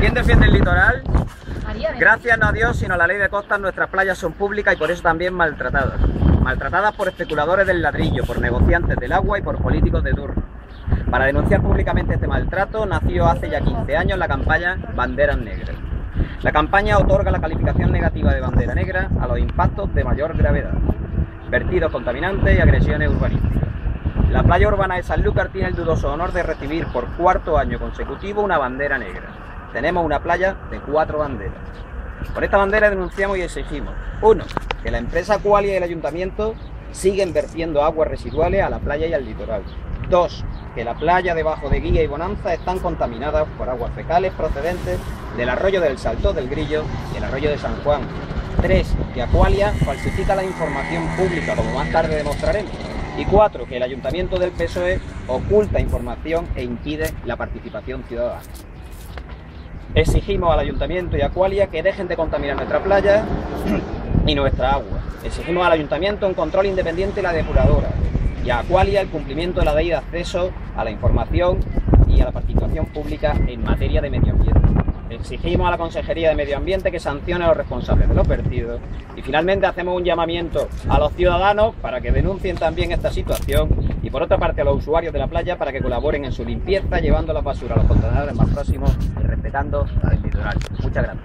¿Quién defiende el litoral? Gracias no a Dios, sino a la ley de costas, nuestras playas son públicas y por eso también maltratadas. Maltratadas por especuladores del ladrillo, por negociantes del agua y por políticos de turno. Para denunciar públicamente este maltrato nació hace ya 15 años la campaña Banderas Negras. La campaña otorga la calificación negativa de bandera negra a los impactos de mayor gravedad, vertidos contaminantes y agresiones urbanísticas. La playa urbana de Sanlúcar tiene el dudoso honor de recibir por cuarto año consecutivo una bandera negra. Tenemos una playa de cuatro banderas. Por esta bandera denunciamos y exigimos, uno, que la empresa Qualia y el ayuntamiento siguen vertiendo aguas residuales a la playa y al litoral. Dos, que la playa debajo de Guía y Bonanza están contaminadas por aguas fecales procedentes del arroyo del Salto del Grillo y el arroyo de San Juan. Tres, que Aqualia falsifica la información pública, como más tarde demostraremos. Y cuatro, que el ayuntamiento del PSOE oculta información e impide la participación ciudadana. Exigimos al ayuntamiento y a Aqualia que dejen de contaminar nuestra playa y nuestra agua. Exigimos al ayuntamiento un control independiente de la depuradora y a Aqualia el cumplimiento de la ley de acceso a la información y a la participación pública en materia de medio ambiente. Exigimos a la Consejería de Medio Ambiente que sancione a los responsables de los vertidos y finalmente hacemos un llamamiento a los ciudadanos para que denuncien también esta situación y por otra parte a los usuarios de la playa para que colaboren en su limpieza llevando la basura a los contenedores más próximos respetando del litoral. Muchas gracias.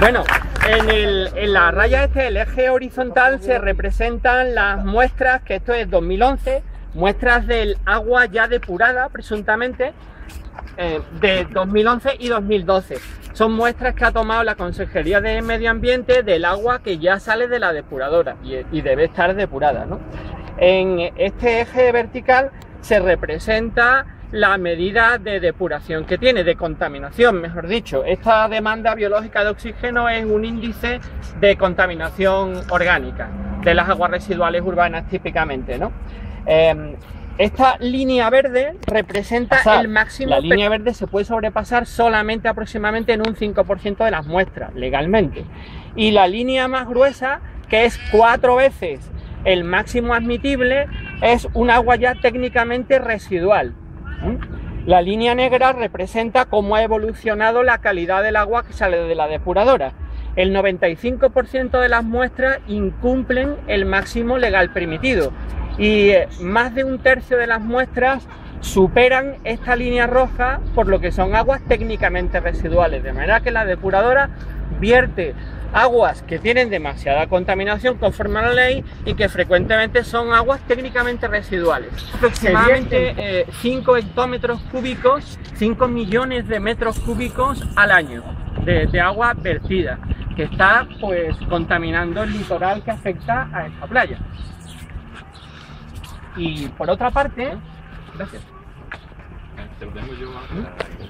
Bueno, en, el- en la raya este, el eje horizontal, se representan las muestras, que esto es 2011, muestras del agua ya depurada, presuntamente, eh, de 2011 y 2012. Son muestras que ha tomado la Consejería de Medio Ambiente del agua que ya sale de la depuradora y, y debe estar depurada. ¿no? En este eje vertical se representa la medida de depuración que tiene, de contaminación, mejor dicho. Esta demanda biológica de oxígeno es un índice de contaminación orgánica de las aguas residuales urbanas típicamente, ¿no? Eh, esta línea verde representa el máximo. La línea verde se puede sobrepasar solamente aproximadamente en un 5% de las muestras, legalmente. Y la línea más gruesa, que es cuatro veces el máximo admitible, es un agua ya técnicamente residual. La línea negra representa cómo ha evolucionado la calidad del agua que sale de la depuradora. El 95% de las muestras incumplen el máximo legal permitido y eh, más de un tercio de las muestras superan esta línea roja por lo que son aguas técnicamente residuales, de manera que la depuradora vierte aguas que tienen demasiada contaminación conforme a la ley y que frecuentemente son aguas técnicamente residuales. Aproximadamente 5 hectómetros cúbicos, 5 millones de metros cúbicos al año de, de agua vertida, que está pues contaminando el litoral que afecta a esta playa. Y por otra parte, gracias.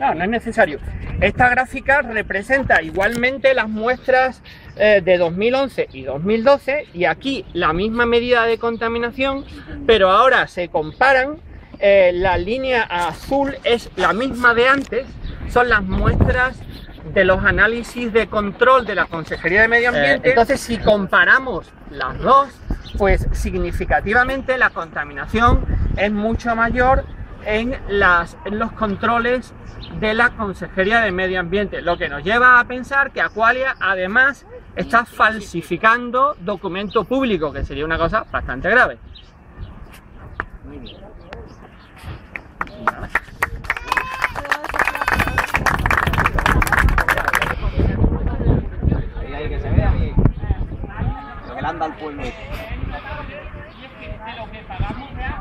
No, no es necesario. Esta gráfica representa igualmente las muestras eh, de 2011 y 2012 y aquí la misma medida de contaminación, pero ahora se comparan. eh, la línea azul es la misma de antes, son las muestras de los análisis de control de la Consejería de Medio Ambiente. entonces, si comparamos las dos, pues significativamente la contaminación es mucho mayor en, las, en los controles de la Consejería de Medio Ambiente, lo que nos lleva a pensar que Aqualia además está falsificando documento público, que sería una cosa bastante grave. Ahí, ahí, que se vea ahí. Lo que le anda al pueblo. Y es que de lo que pagamos real